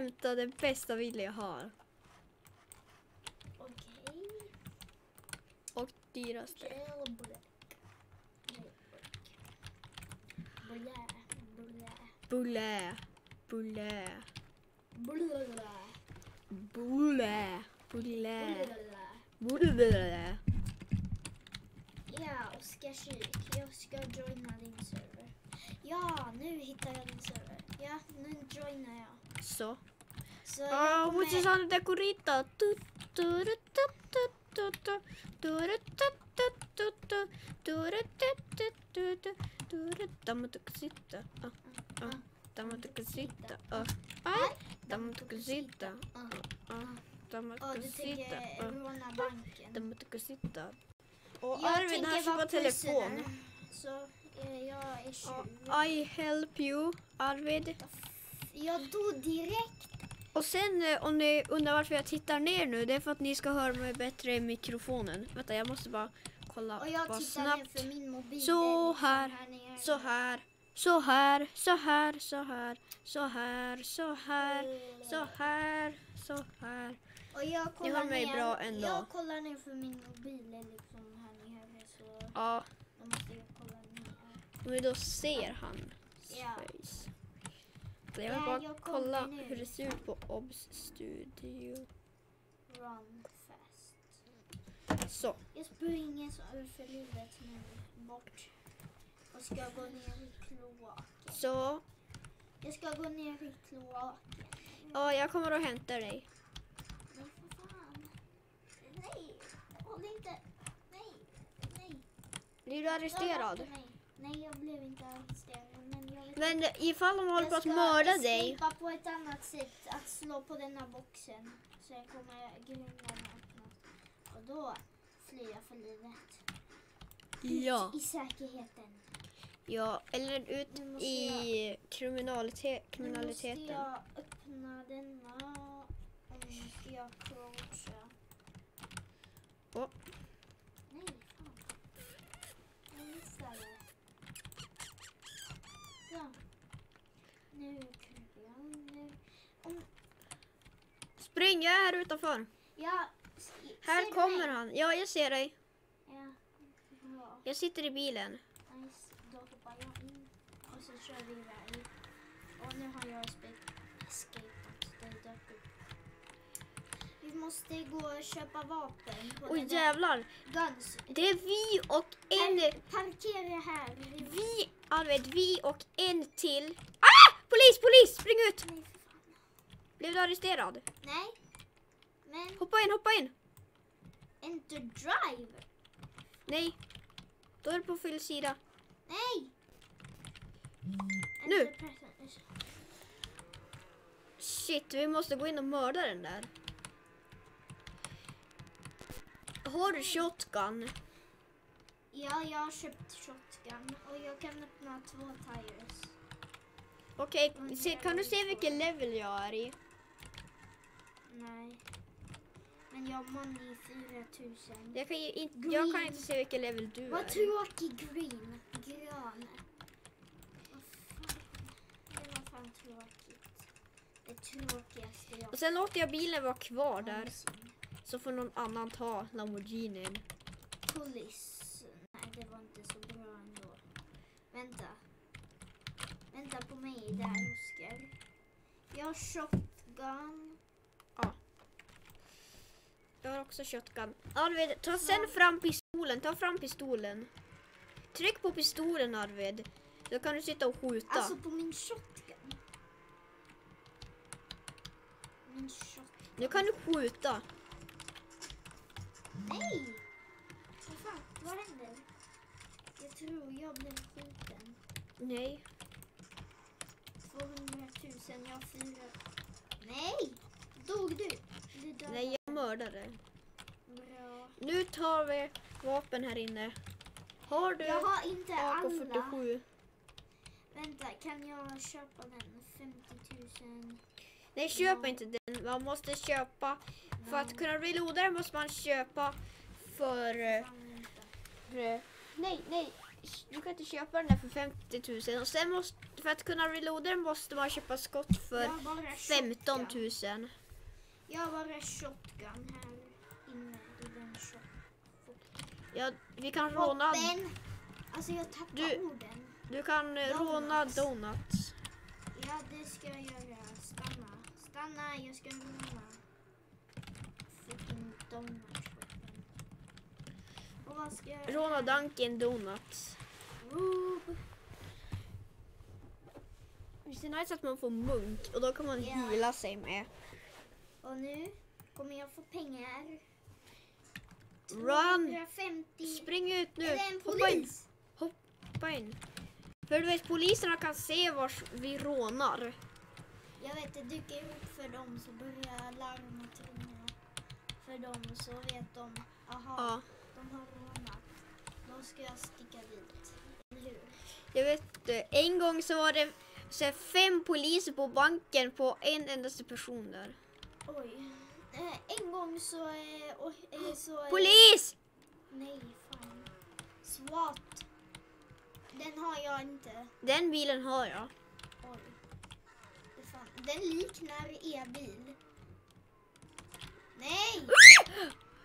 hämta den bästa bilen jag har. Okej. Och dyraste. Jailbreak. Jailbreak. Blä, blä, Bulle. Bulle. blä, Bulle. Bulle. blä. Bulle. Ja, Oskarskik. Jag ska joina din server. Ja, nu hittar jag din server. Ja, nu joinar jag. Så. Så Ah, kommer- muchachos de curita. Tu, tu, ru, tu, tu, tu, tu. Tu, ru, tu, tu, tu, tu. Tu, ru, tu, tu, tu, tu. Tu, ru, Dama tu casita. Ah, ah. Dama tu casita. Ah. Ay. Dama tu casita. Ah, Ah. Dama ah, tu du casita. tänker Ah. råna banken. Dama tu casita. Och han kör vara på telefon. Så jag är Ja, 20. I help you, Arvid. Jag dog direkt. Och sen eh, om ni undrar varför jag tittar ner nu, det är för att ni ska höra mig bättre i mikrofonen. Vänta, jag måste bara kolla Och jag bara tittar ner snabbt. för min mobil. Så är här. Så här, så här, så här, så här, så här, så här, så här, så här. Och jag kollar hör mig ner, bra ändå. Jag kollar ner för min mobil är liksom här nere så Ja, då måste jag kolla ner. men då ser han Ja. face. Så jag vill bara jag kolla nu. hur det ser ut på Obs studio. Run fast. Så, Jag springer så för livet nu bort. Och ska gå ner i kloaken. så. Jag ska gå ner i kloaken. Ja, jag kommer att hämta dig. Men för fan. Nej, håll inte. Nej, nej. Blir du Jag arresterad? mig. Nej, jag blev inte arresterad. Men jag ifall de håller på att jag mörda dig. escapa på ett annat sätt. Att slå på den här boxen. Så jag kommer grinden öppnas. Och då flyr jag för livet. Ut Ja. i säkerheten. Ja, eller ut måste i kriminalite- Nu måste kriminaliteten. jag öppna denna. Och nu ska jag coacha. Åh. Nej, fan. Jag missade. Så. Nu kryper jag under. Om, Spring, jag är här utanför. ja, Här kommer mig? han. Ja, jag ser dig. Ja. Jag sitter i bilen. Nice. Då hoppar jag in och så kör vi iväg. Och nu har jag escapat. Det dök upp. Vi måste gå och köpa vapen. på Oj jävlar. Guns. Det är vi och en... Par- parkera här. Vi- Vi, Arvid, vi och en till. Ah! Polis, polis! Spring ut! Nej. Blev du arresterad? Nej. Men Hoppa in, hoppa in! enter drive. Nej. Då är du på fel sida. Nej. Nu. Shit, vi måste gå in och mörda den där. Har du shotgun? Ja, jag har köpt shotgun och jag kan öppna två tires. Okej, se, kan du se vilken level jag är i? Nej. Men jag har money 4000. Jag kan, ju inte, jag kan inte se vilken level du Vad är i. tråkig green. Grön. Vad fan. Det var fan tråkigt. Det tråkigaste jag Och sen låter jag bilen vara kvar där. Så får någon annan ta Lamborghinin. Polis. Nej, det var inte så bra ändå. Vänta. Vänta på mig där, Oskar. Jag har shotgun. Jag har också shotgun. Arvid, ta sen fram pistolen. Ta fram pistolen. Tryck på pistolen Arvid. Då kan du sitta och skjuta. Alltså på min shotgun. Min shotgun. Nu kan du skjuta. Nej! Vad fan, vad händer? Jag tror jag blev skjuten. Nej. 200 000, jag har fyra. Nej! Dog du? Du. Nej, jag mördade. Bra. Nu tar vi vapen här inne. Har du Jag har inte alla. AK47? Vänta, kan jag köpa den? 50 000? Nej, köp inte den. Man måste köpa. För att kunna reloada den måste man köpa för... eh, för nej, nej. Du kan inte köpa den där för 50 000. Och sen måste, för att kunna reloada den måste man köpa skott för Jag har bara 15 shotgun. 000. Jag har bara shotgun här inne i den shop. Ja, vi kan råna... Poppen! Alltså jag tappar Du- orden. Du kan eh, råna Donuts. donuts. Ja, det ska jag göra. Stanna. Stanna, jag ska råna. Freaking donut-shoppen. Och vad ska jag Råna Dunkin Donuts. Ooh. Visst är det nice att man får munk och då kan man Ja. heala sig med. Och nu kommer jag få pengar. Run! 250. Spring ut nu! Det en Hoppa in! polis? Hoppa in! För du vet, poliserna kan se vars vi rånar. Jag vet, det dyker upp för dem så börjar larmet ringa. För dem så vet de, aha, Ja. de har rånat. Då ska jag sticka dit. Eller hur? Jag vet, eh, en gång så var det så fem poliser på banken på en endaste person där. Oj. Eh, en gång så... Eh, oj, eh, så eh, Polis! Nej, fan. SWAT. Den har jag inte. Den bilen har jag. Oj. Den liknar er bil. Nej!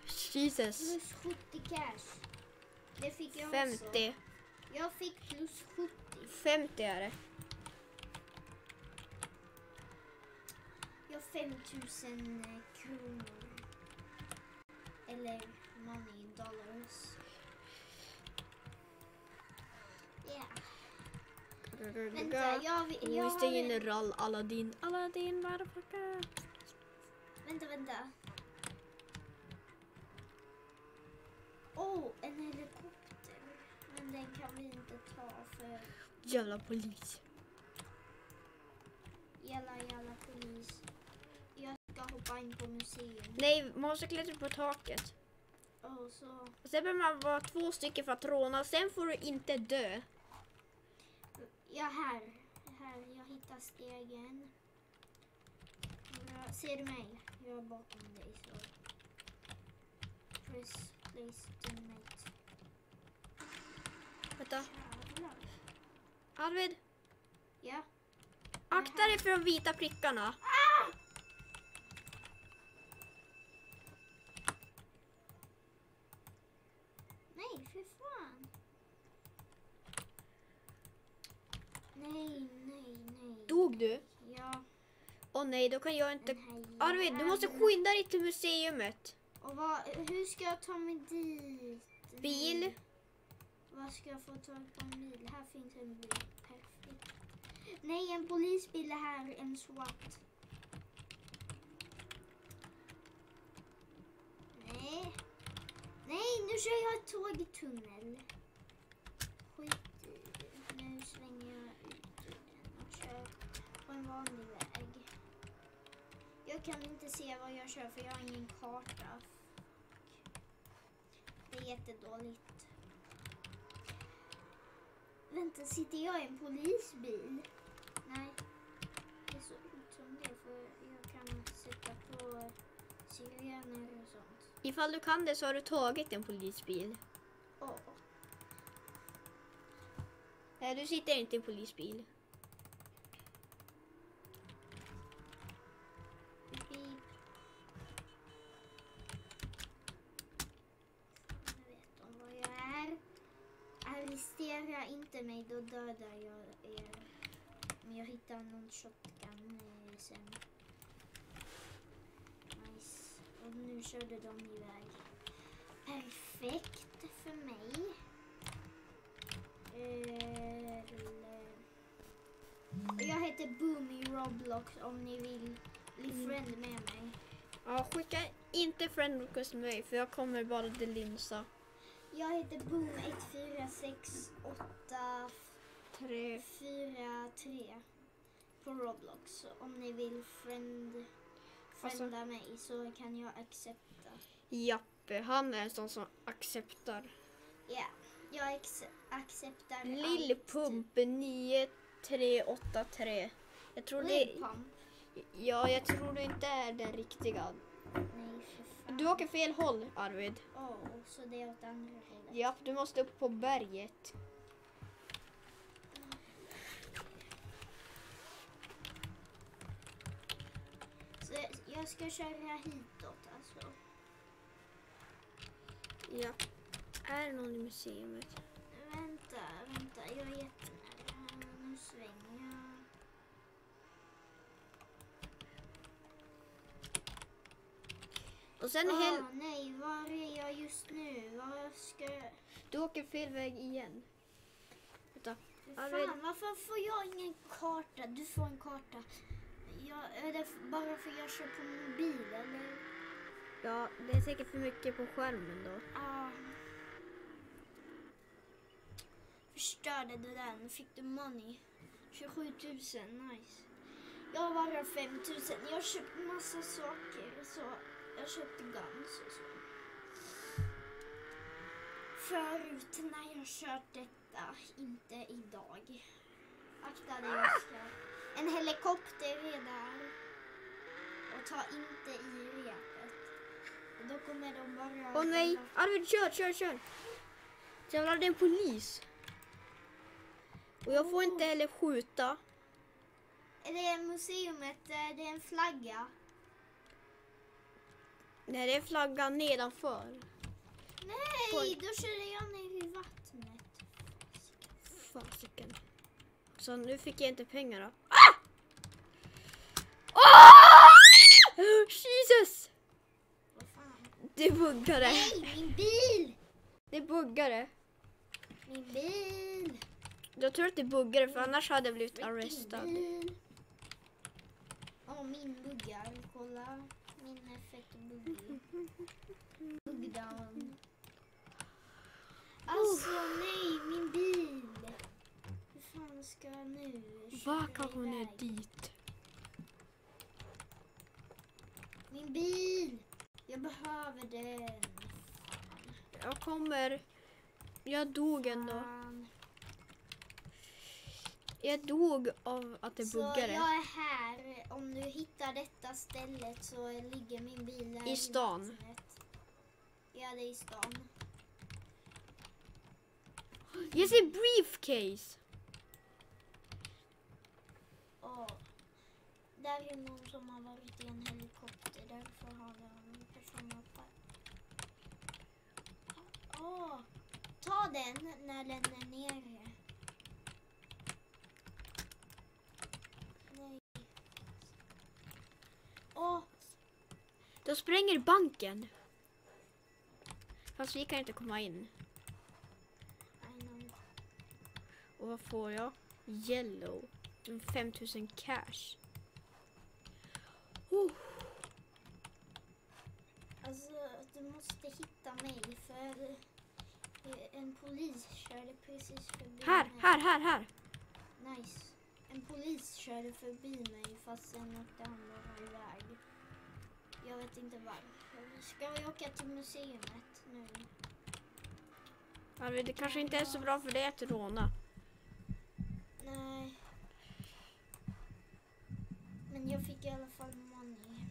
Jesus. Plus 70 cash. Det fick jag också. 50. Jag fick plus 70. 50 är det. Jag har 5000 eh, kronor. Eller money dollars. Yeah. Vänta, jag, vill- jag Mr. General Aladdin. Aladdin, motherfucker. Vänta, vänta. Oh, en helikopter. Men den kan vi inte ta för Jävla polis. jalla jalla polis. Ska hoppa in på museum. Nej, man måste klättra på taket. Och så... Och sen behöver man vara två stycken för att råna. Sen får du inte dö. Ja, här. Här, jag hittar stegen. Jag, ser du mig? Jag är bakom dig. Så. Press, place, donate. Vänta. Jävlar. Arvid, Ja. akta dig för de vita prickarna. Nej, för fan. Nej, nej, nej. Dog du? Ja, Åh nej, då kan jag inte... Arvid, du måste skynda dig till museumet. Och vad, hur ska jag ta mig dit? Bil. Var ska jag få tag på en bil? Här finns en bil. Perfekt. Nej, en polisbil är här. En SWAT. Nej. Nej, nu kör jag ett tåg i tunnel. Skit i det. Nu svänger jag ut ur den och kör på en vanlig väg. Jag kan inte se vad jag kör för jag har ingen karta. Det är jättedåligt. Vänta, sitter jag i en polisbil? Nej, det ser ut som det för jag kan sätta på sirener och sånt. Ifall du kan det så har du tagit en polisbil. Åh, Nej, du sitter inte i en polisbil. beep. Nu vet de var jag är. Inte mig, då dödar jag er. Men jag hittar någon shotgun eh, sen. Nice. Och nu körde de iväg. Perfekt för mig. Eh, jag heter Boom i Roblox om ni vill bli Mm. friend med mig. Ja, skicka inte friend request med mig för jag kommer bara delinsa. Jag heter Boom 1468 Tre. 43 på Roblox. Om ni vill friend, Alltså- frienda mig så kan jag accepta. Japp, han är en sån som acceptar. Ja, jag ex- accepterar allt. Lillpump 9 383. Jag tror det... Lid pump. Ja, jag tror det inte är den riktiga. Du åker fel håll, Arvid. Åh, så det är åt andra hållet. Ja, du måste upp på berget. Så jag ska köra hitåt alltså. Ja. Är det någon i museet? Vänta, vänta. Jag är jättenära. Nu svänger jag. Och sen Åh hel... nej, var är jag just nu? Var ska jag... Du åker fel väg igen. Vänta. Fan, varför får jag ingen karta? Du får en karta. Jag, är det bara för jag kör på mobil eller? Ja, det är säkert för mycket på skärmen då. Ja. Förstörde där. Nu fick du money. 27 000, nice. Jag har bara 5 000. Jag har köpt massa saker. Så jag köpte guns och så. Förut när jag kört detta, inte idag. Akta dig Oskar. En helikopter är där. Och ta inte i repet. Då kommer de bara... Åh nej! Arvid, kör, kör, kör! Jävlar, det är en polis. Och jag får inte heller skjuta. Är det museumet? Är det en flagga? Nej, det är flaggan nedanför. Nej, då kör jag ner i vattnet. Fasiken. Så nu fick jag inte pengar då. Ah! Ah! Jesus! Vad fan? Det buggade. Nej, min bil! Det buggade. Min bil! Jag tror att det buggade för annars hade jag blivit arrestad. Åh, min buggar. Kolla. Min är fett buggig. Buggdown. Alltså nej, min bil! Hur fan ska jag nu kan hon iväg? dit? Min bil! Jag behöver den. Jag kommer. Jag dog ändå. Fan. Jag dog av att det Så buggade. jag är här. Om du hittar detta stället så ligger min bil där I stan. Ja, det är i stan. Jag ser briefcase. Och där är någon som har varit i en helikopter. Därför har den personmappar. Åh, ta den när den är nere. Nej. Åh, De spränger banken. Fast vi kan inte komma in. Och vad får jag? Yellow. En 5000 cash. Oh. Alltså, du måste hitta mig för eh, en polis körde precis förbi Här, mig. här, här, här. Nice. En polis körde förbi mig fast sen åkte han bara iväg. Jag vet inte varför. Ska vi åka till museet nu? Arvid, det kanske inte är så bra för dig att råna. Nej. Men jag fick i alla fall money.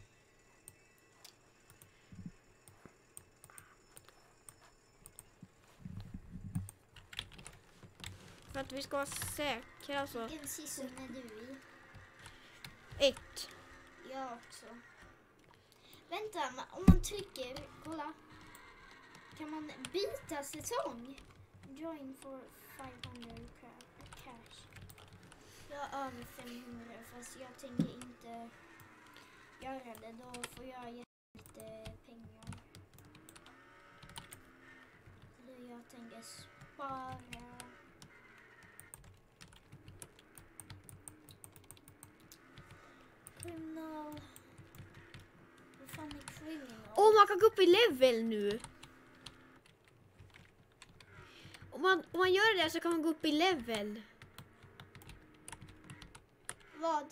För att vi ska vara säkra så. Vilken season är du i? Ett. Jag också. Vänta, om man trycker, kolla. Kan man byta säsong? Join for 500 ca- cash. Jag har över 500 fast jag tänker inte göra det. Då får jag jättelite pengar. Så jag tänker spara. Criminal. Vad fan är criminal? Åh, man kan gå upp i level nu. Om man, om man gör det så kan man gå upp i level. Vad?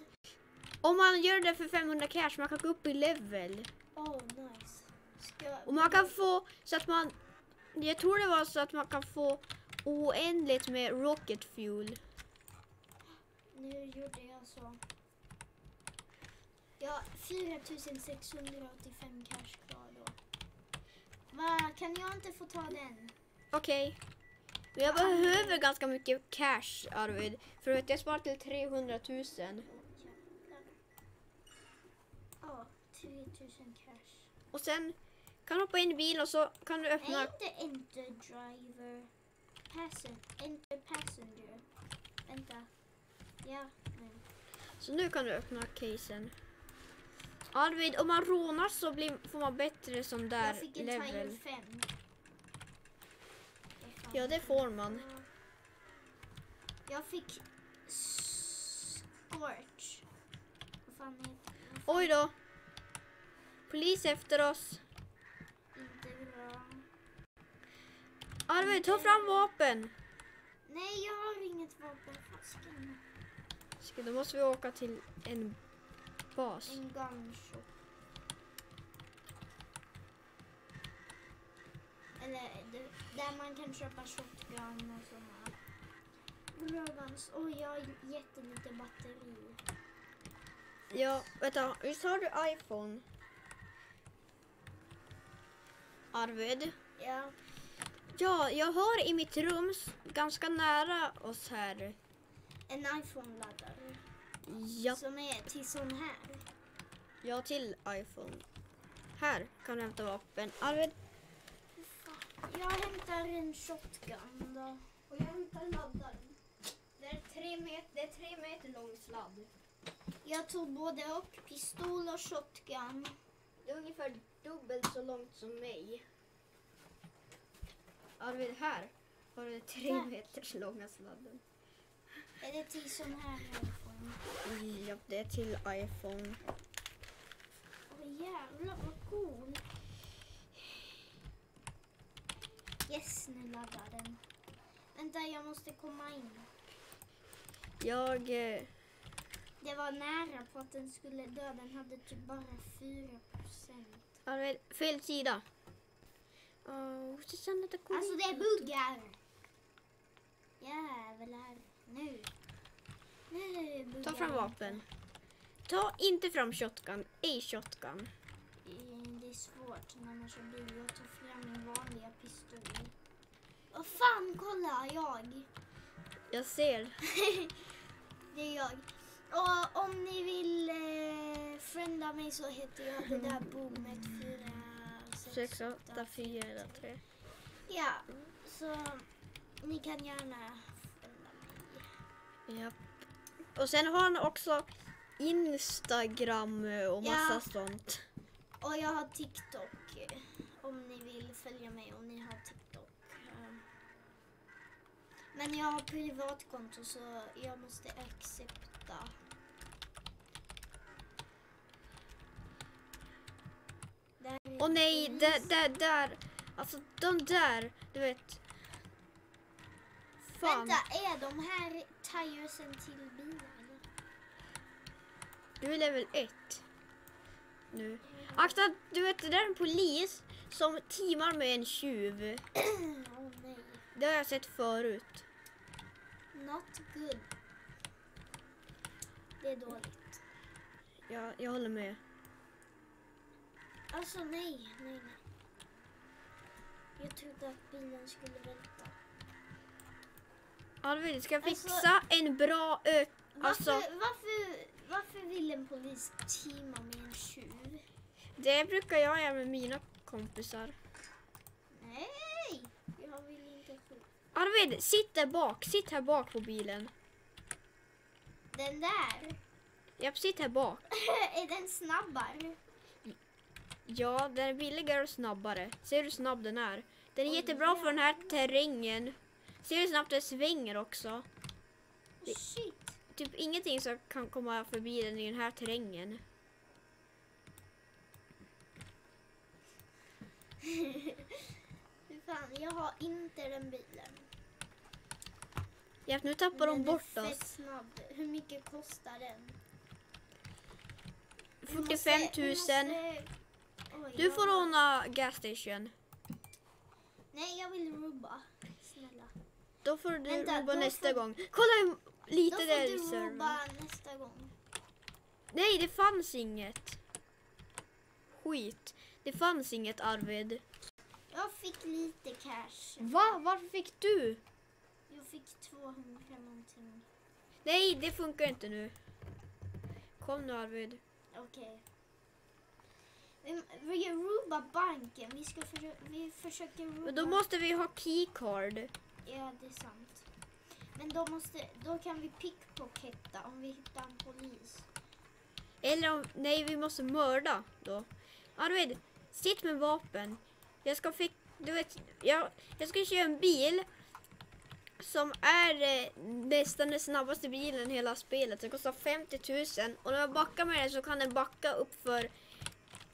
Om man gör det för 500 cash, man kan gå upp i level. Oh, nice. Ska... Och man kan få så att man... Jag tror det var så att man kan få oändligt med rocket fuel. nu gjorde jag så. Jag har 4685 cash kvar då. Va, kan jag inte få ta den? Okej. Men jag behöver ganska mycket cash Arvid. För att jag sparar till 300 000. Jävlar. Ja, 3000 cash. Och sen kan du hoppa in i bilen och så kan du öppna... Nej, inte enter driver. Passen, enter passenger. Vänta. Ja, nu. Så nu kan du öppna casen. Arvid, om man rånar så blir, får man bättre sån där Jag fick en level. tiger 5. Ja, det får man. Jag fick scorch. Vad fan heter det? Oj då. Polis efter oss. Inte bra. Arvid, ta fram vapen. Nej, jag har inget vapen. Ska, då måste vi åka till en bas. En gun shop. Eller där man kan köpa shotgun och sådana. Guns. Oj, jag har jättelite batteri. Ja, vänta. Visst har du iPhone? Arvid? Ja, Ja, jag har i mitt rum ganska nära oss här. en iPhone-laddare. Ja, Som är till sån här. ja till iPhone. Här kan du hämta vapen. Arvid? Jag hämtar en shotgun då. Och jag hämtar laddaren. Det är tre meter, det är tre meter lång sladd. Jag tog både och. Pistol och shotgun. Det är ungefär dubbelt så långt som mig. Arvid, här har du tre Där. meters långa sladden. Är det till sån här iPhone? Ja, det är till iPhone. Åh jävlar vad cool. Yes, nu laddar den. Vänta, jag måste komma in. Jag... eh, Det var nära på att den skulle dö. Den hade typ bara 4 procent. Fel sida. Oh, det Alltså det är buggar. Jävlar. Nu. Ta fram vapen. Ta inte fram shotgun, ej shotgun. Det är svårt när man kör bil. Jag tar fram min vanliga pistol. Vad fan, kolla jag. Jag ser. det är jag. Och om ni vill eh, frienda mig så heter jag det där boomet 4 6, 8, 4, 3. Ja, så ni kan gärna frienda mig. Japp. Och sen har han också Instagram och massa Ja. sånt. Och jag har TikTok eh, om ni vill följa mig om ni har TikTok. Eh, Men jag har privatkonto så jag måste accepta. Är Och nej, polis. där, där, där. Alltså de där, du vet. Fan. Vänta, är de här tiresen till? Du är level 1. Nu. Akta, du vet det där är en polis som teamar med en tjuv. Åh nej. Det har jag sett förut. Not good. Det är dåligt. Ja, jag håller med. Alltså nej, nej, nej. Jag trodde att bilen skulle välta. Arvid, ska jag Alltså- fixa en bra ö... Alltså, varför, varför vill en polis teama med en tjuv? det brukar jag göra med mina kompisar. Nej, jag vill inte. Arvid, sitt där bak. Sitt här bak på bilen. Den där, Japp, sitt här bak. är den snabbare? Ja, den är billigare och snabbare. Ser du hur snabb den är? Den är Oj, jättebra för den här terrängen. Ser du hur snabbt den svänger också? Shit. Typ ingenting som kan komma förbi den i den här terrängen. Fy fan, jag har inte den bilen. Japp, nu tappar de Den är bort fett oss. snabb. Hur mycket kostar den? Vi 45 måste- 000. vi måste- Oj, Du får råna gas station. Nej, jag vill rubba. Snälla. Då får du Vänta, då nästa får- gång. Kolla hur Då lite får det är du i servern. roba nästa gång. Nej, det fanns inget. Skit. Det fanns inget Arvid. Jag fick lite cash. Va? Varför fick du? Jag fick 200 någonting. Nej, det funkar inte nu. Kom nu Arvid. Okej. Vi, vi robar banken. Vi, ska försöka, vi försöker roba. Men då måste vi ha keycard. Ja, det är sant. Men då, måste, då kan vi pickpocketta om vi hittar en polis. Eller om, nej, vi måste mörda då. Arvid, sitt med vapen. Jag ska fick, du vet, jag, jag ska köra en bil som är eh, nästan den snabbaste bilen i hela spelet. Den kostar 50 000 och när jag backar med den så kan den backa upp för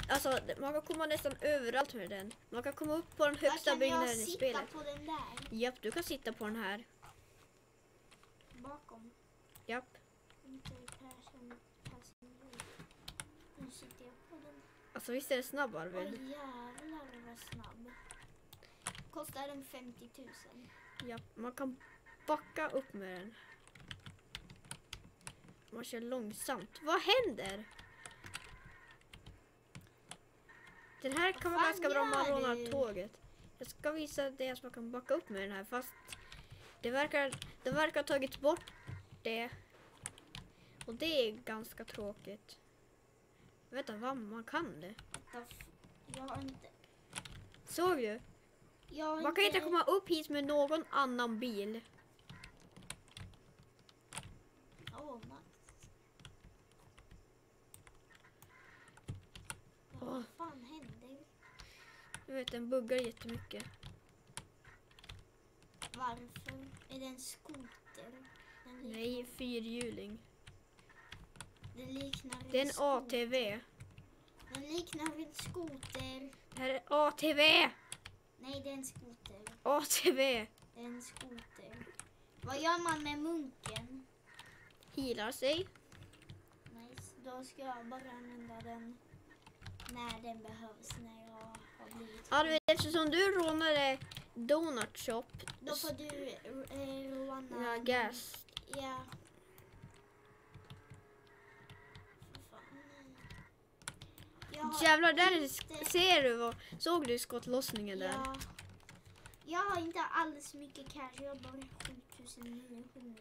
Alltså man kan komma nästan överallt med den. Man kan komma upp på den högsta Var kan byggnaden jag i sitta spelet. på den där? Japp, du kan sitta på den här. Japp. Inte person, passenger. Nu sitter jag på den. Alltså visst är den snabb Arvid? jävlar vad snabb. Kostar den 50 000? Japp, man kan backa upp med den. Man kör långsamt. Vad händer? Den här kan vara ganska bra om man rånar du? tåget. Jag ska visa dig att man kan backa upp med den här fast det verkar, det verkar ha tagits bort det. Och det är ganska tråkigt. Vänta, vad? Man kan det? Jag har inte... Såg du? Jag Man kan inte komma upp hit med någon annan bil. Åh, Max. Ja, Åh. Vad fan hände? Du vet, den buggar jättemycket. Varför? Är det en skoter? Nej, fyrhjuling. Den liknar Det är en. ATV. Den liknar en skoter. Det här är ATV! Nej, det är en skoter. ATV! Det är en skoter. Vad gör man med munken? Healar sig. Nice. Då ska jag bara använda den när den behövs. När jag har blivit... Arvid, eftersom du rånade Donut Shop. Då får du eh, råna... Ja, gas. Ja. Jag Jävlar, där är, inte- ser du vad, Såg du skottlossningen där? Ja. Jag har inte alls mycket cash. Jag har bara 7900.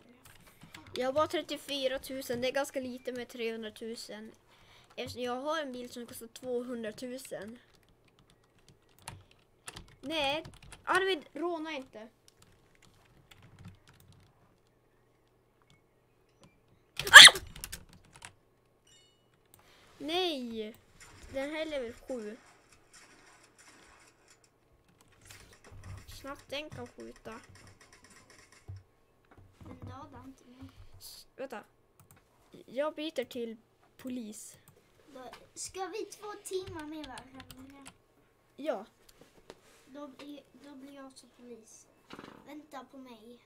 Jag har bara 34 000. Det är ganska lite med 300 000. Eftersom jag har en bil som kostar 200 000. Nej, Arvid, råna inte. Ah! Nej! Den här är level 7. Snabbt den kan skjuta. Den dödar inte mig. Vänta. Jag byter till polis. Då, ska vi två timmar med varandra? Ja. Då, blir- då blir jag också polis. Vänta på mig.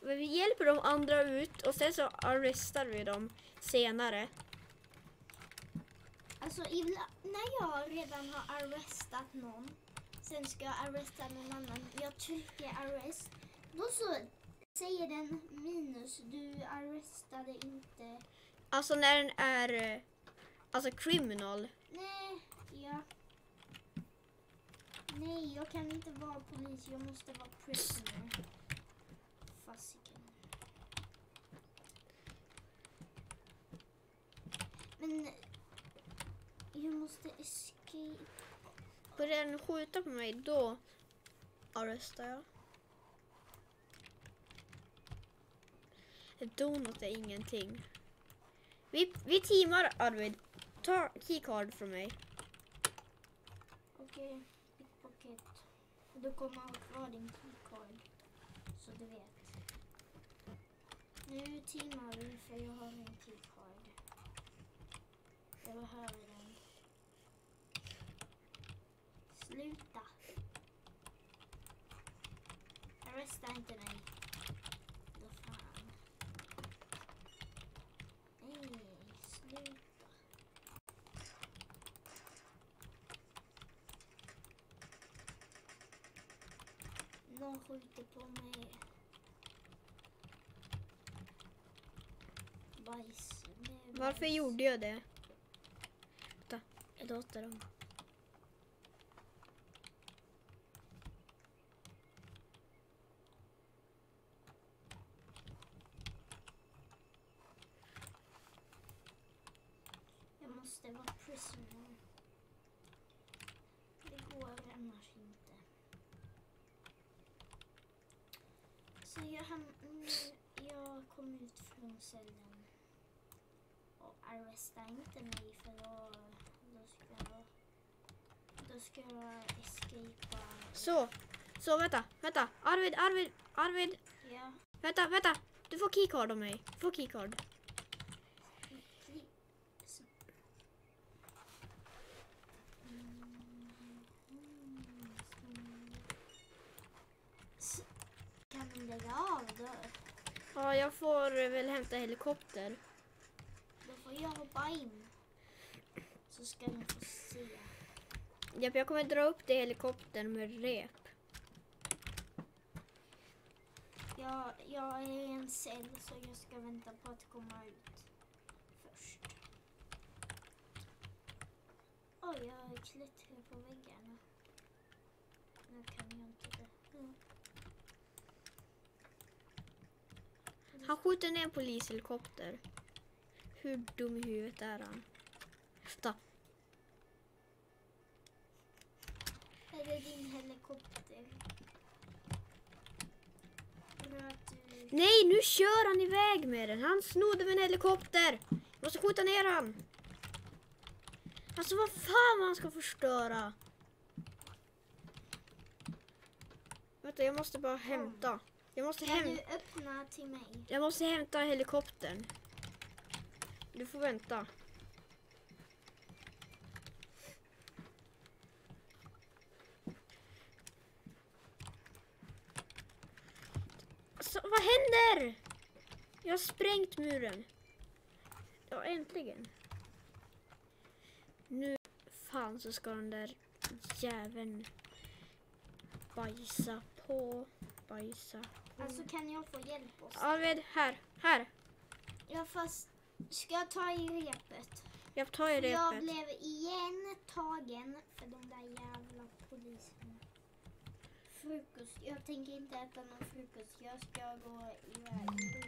Men vi hjälper de andra ut och sen så arrestar vi dem senare. Alltså när jag redan har arrestat någon, sen ska jag arresta någon annan, jag trycker arrest, då så säger den minus, du arrestade inte. Alltså när den är eh, alltså criminal. Nej, ja. Nej, jag kan inte vara polis, jag måste vara prisoner. Fasiken. Men jag måste escape. Börjar den skjuta på mig då arrestar jag. Ett donut är ingenting. Vi, vi teamar Arvid. Ta keycard från mig. Okej, pickpocket. Du kommer ha kvar din keycard. Så du vet. Nu teamar vi för jag har en keycard. Jag behöver den. Sluta. Arresta inte mig. Då fan. Nej, sluta. Någon skjuter på mig. Bajs. Varför gjorde jag det? Vänta, jag låter dem. Jag måste vara prisoner. Det går annars inte. Så jag, ham- nu, jag kom ut från cellen. Och arresta inte mig för då, då ska jag då ska jag escapa. Så, så vänta, vänta. Arvid, Arvid, Arvid. Ja, Vänta, vänta. Du får keycard av mig. Du får keycard. Kan de lägga av då? Ja, jag får väl hämta helikopter. Får jag hoppa in. Så ska ni få se. Japp, jag kommer dra upp det i helikoptern med rep. Jag, jag är i en cell så jag ska vänta på att komma ut först. Oj, jag klättrar på väggarna. Nu kan jag inte det. Mm. Han skjuter ner en polishelikopter. Hur dum i huvudet är han? Vänta, Är det din helikopter? Nej, nu kör han iväg med den. Han snodde min helikopter. Jag måste skjuta ner han. Alltså vad fan man ska förstöra. Vänta, jag måste bara hämta. Jag måste, Kan häm du öppna till mig? jag måste hämta helikoptern. Du får vänta. Alltså, vad händer? Jag har sprängt muren. Ja, äntligen. Nu fan så ska den där jäveln bajsa på, bajsa på. Alltså kan jag få hjälp oss? Arvid, här, här. Ja fast, ska jag ta i repet? Jag tar Jag repet. blev igen tagen för de där jävla poliserna. Frukost. Jag tänker inte äta någon frukost. Jag ska gå iväg.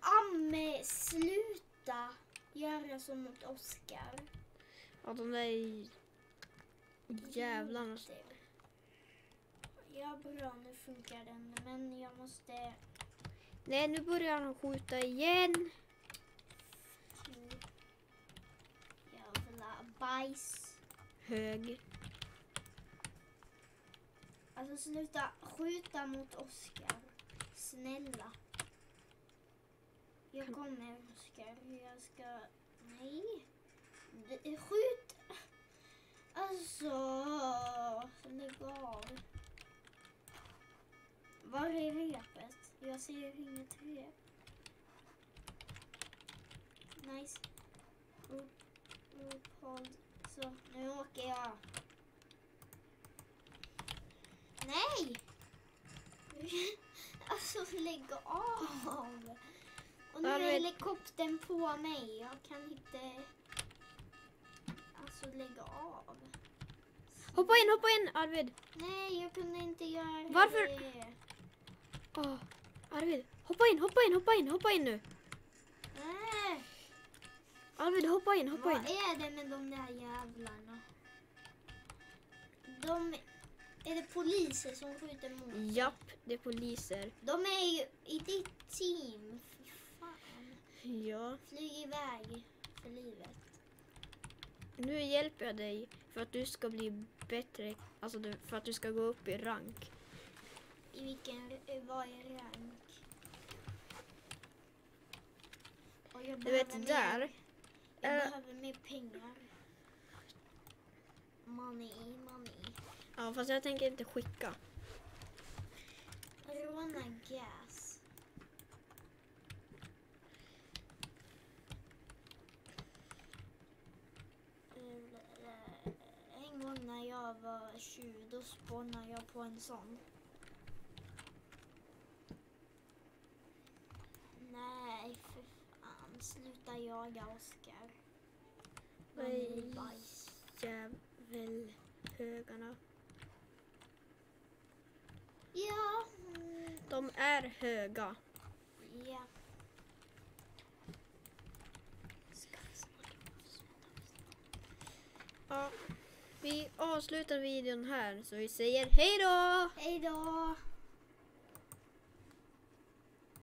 Amme, sluta göra så mot Oskar. Ja, de där jävlarna. Ja, bra. Nu funkar den. Men jag måste... Nej, nu börjar han skjuta igen. Jävla bajs. Hög. Alltså sluta skjuta mot Oskar. Snälla. Jag Kan- kommer Oskar. Jag ska... Nej. Skjut! Alltså... Lägg av. Var är repet? Jag ser inget rep. Nice. Upp, upp, hold. Så, nu åker jag. Nej! Alltså lägg av! Och nu är helikoptern på mig. Jag kan inte... Alltså lägg av. Hoppa in, hoppa in Arvid. Nej, jag kunde inte göra Varför? det. Åh, Arvid, hoppa in, hoppa in, hoppa in, hoppa in nu. Nej. Arvid, hoppa in, hoppa Vad in. är det med de där jävlarna? De... Är det poliser som skjuter mot? Japp, det är poliser. De är ju i ditt team. Fy fan. Ja, Flyg iväg för livet. nu hjälper jag dig för att du ska bli bättre, alltså för att du ska gå upp i rank. I vilken... Vad är rank? Och jag Du vet behöver där. Mer, jag Eh. behöver mer pengar. Money, money. Ja, fast jag tänker inte skicka. Råna gas. Häng över 20 då spånar jag på en sån. Nej, för fan. Sluta jaga Oskar. Vad är bajs. Jävelhögarna. Ja. mm, De är höga. Ja. Ja, vi avslutar videon här så vi säger hej då! Hej då!